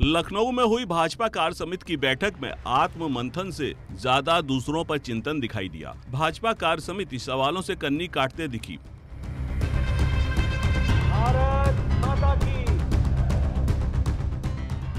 लखनऊ में हुई भाजपा कार्य समिति की बैठक में आत्म मंथन से ज़्यादा दूसरों पर चिंतन दिखाई दिया। भाजपा कार्य समिति सवालों से कन्नी काटते दिखी।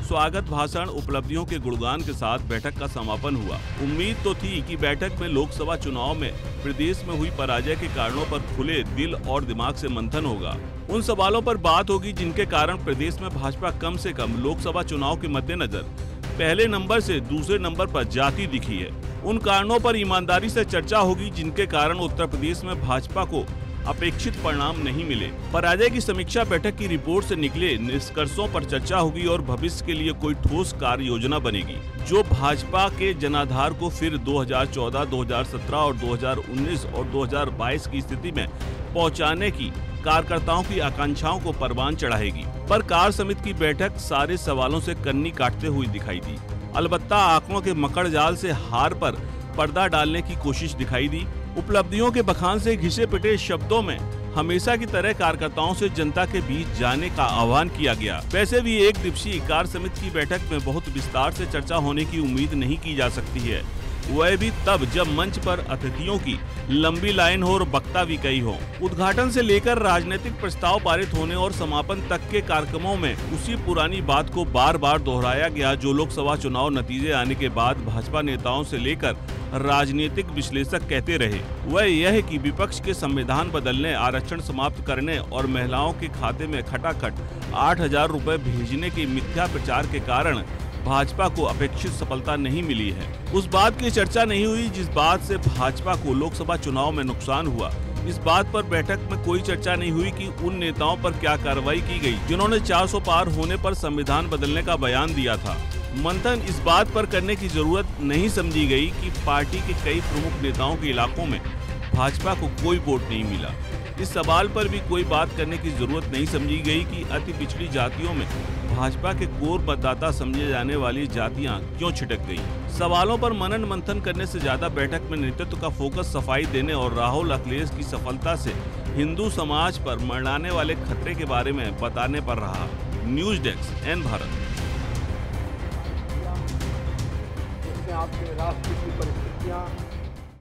स्वागत भाषण उपलब्धियों के गुणगान के साथ बैठक का समापन हुआ। उम्मीद तो थी कि बैठक में लोकसभा चुनाव में प्रदेश में हुई पराजय के कारणों पर खुले दिल और दिमाग से मंथन होगा। उन सवालों पर बात होगी जिनके कारण प्रदेश में भाजपा कम से कम लोकसभा चुनाव के मद्देनजर पहले नंबर से दूसरे नंबर पर जाती दिखी है। उन कारणों पर ईमानदारी से चर्चा होगी जिनके कारण उत्तर प्रदेश में भाजपा को अपेक्षित परिणाम नहीं मिले। पराजय की समीक्षा बैठक की रिपोर्ट से निकले निष्कर्षों पर चर्चा होगी और भविष्य के लिए कोई ठोस कार्य योजना बनेगी। जो भाजपा के जनाधार को फिर 2014, 2017 और 2019 और 2022 की स्थिति में पहुँचाने की कार्यकर्ताओं की आकांक्षाओं को परवान चढ़ाएगी। पर कार्य समिति की बैठक सारे सवालों से कन्नी काटते हुई दिखाई दी। अलबत्ता आंकड़ों के मकड़ जाल से हार पर पर्दा डालने की कोशिश दिखाई दी। उपलब्धियों के बखान से घिसे पिटे शब्दों में हमेशा की तरह कार्यकर्ताओं से जनता के बीच जाने का आह्वान किया गया। वैसे भी एक दिवसीय कार्य समिति की बैठक में बहुत विस्तार से चर्चा होने की उम्मीद नहीं की जा सकती है। वह भी तब जब मंच पर अतिथियों की लंबी लाइन हो और वक्ता भी कई हो। उद्घाटन से लेकर राजनीतिक प्रस्ताव पारित होने और समापन तक के कार्यक्रमों में उसी पुरानी बात को बार बार दोहराया गया, जो लोकसभा चुनाव नतीजे आने के बाद भाजपा नेताओं से लेकर राजनीतिक विश्लेषक कहते रहे। वह यह कि विपक्ष के संविधान बदलने, आरक्षण समाप्त करने और महिलाओं के खाते में खटाखट आठ हज़ार रूपए भेजने के मिथ्या प्रचार के कारण भाजपा को अपेक्षित सफलता नहीं मिली है। उस बात की चर्चा नहीं हुई जिस बात से भाजपा को लोकसभा चुनाव में नुकसान हुआ। इस बात पर बैठक में कोई चर्चा नहीं हुई कि उन नेताओं पर क्या कार्रवाई की गई, जिन्होंने 400 पार होने पर संविधान बदलने का बयान दिया था। मंथन इस बात पर करने की ज़रूरत नहीं समझी गई कि पार्टी के कई प्रमुख नेताओं के इलाकों में भाजपा को कोई वोट नहीं मिला। इस सवाल पर भी कोई बात करने की ज़रूरत नहीं समझी गई कि अति पिछड़ी जातियों में भाजपा के कोर मतदाता समझे जाने वाली जातियाँ क्यों छिटक गई? सवालों पर मनन मंथन करने से ज़्यादा बैठक में नेतृत्व का फोकस सफ़ाई देने और राहुल अखिलेश की सफलता से हिंदू समाज पर मरने वाले खतरे के बारे में बताने पर रहा। News desk, N Bharat. आपके राष्ट्र की परिस्थितियाँ